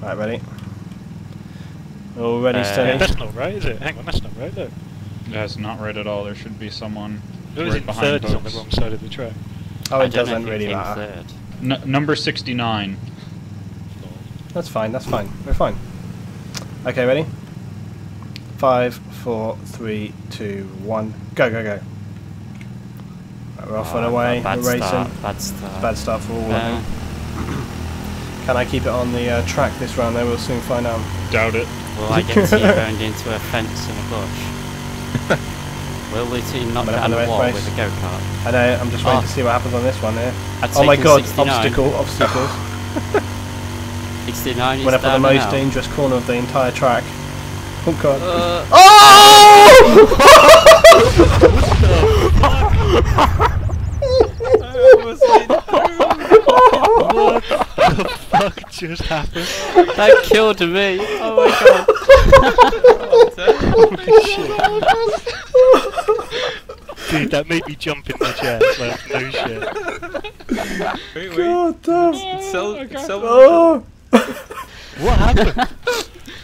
Right, ready? All ready, Uh, steady. That's not right, is it? Hang on, that's not right. Look, That's not right at all. There should be someone who's right in behind third is on the wrong side of the track. Oh, it doesn't really matter. N- number 69. That's fine, that's fine. We're fine. Okay, ready? Five, four, three, two, one. Go, go, go. Right, we're off and Oh, away. Bad We're racing. start. Bad start. Bad start for all Uh, of them. Can I keep it on the uh, track this round though? We'll soon find out. Doubt it. Will I get T-boned into a fence and a bush? Will the team knock I'm gonna down a wall race. with a go-kart? I know, I'm just waiting Oh. to see what happens on this one here. I'd Oh my god, 69. obstacle, obstacles. 69 is Went up on down the most out. dangerous corner of the entire track. Oh god. Uh, what the fuck just happened? that killed me! Oh my god! Holy shit. Dude, that made me jump in my chair. Like, no shit. Wait, wait. God damn. Sell, sell oh, oh! What happened?